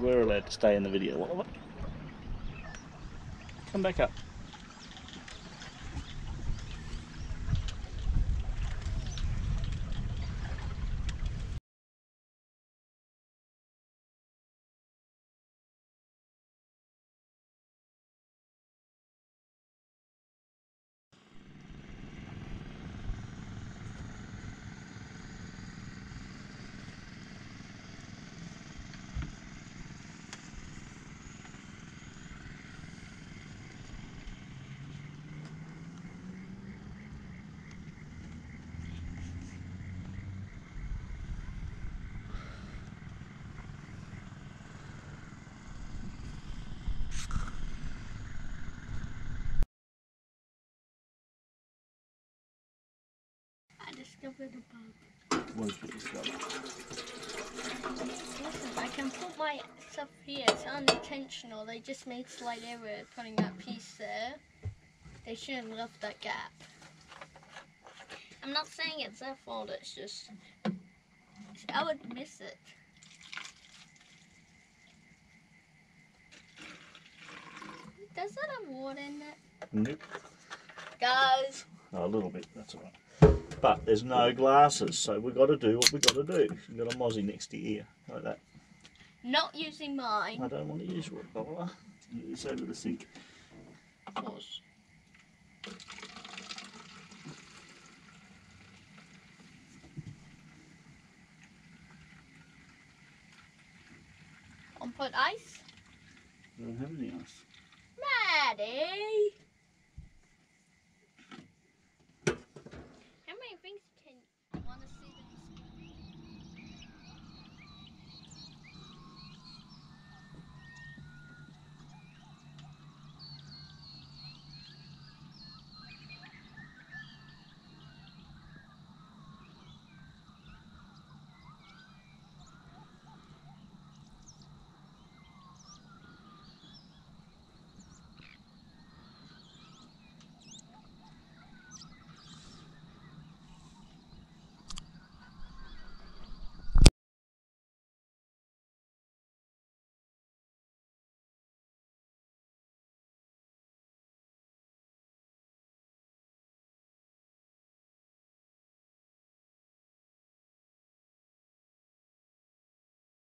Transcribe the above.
we're allowed to stay in the video. Come back up. I discovered a bug. What did you discover? Listen, I can put my stuff here. It's unintentional. They just made slight error putting that piece there. They shouldn't have left that gap. I'm not saying it's their fault. It's just I would miss it. Does it have water in it, Nope. guys? A little bit, that's all right. But there's no glasses, so we've got to do what we've got to do. You've got a mozzie next to your ear, like that. Not using mine. I don't want to use your bottle. It's over the sink. Pause. On put ice. I don't have any ice. Maddie.